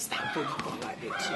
三步一过来点去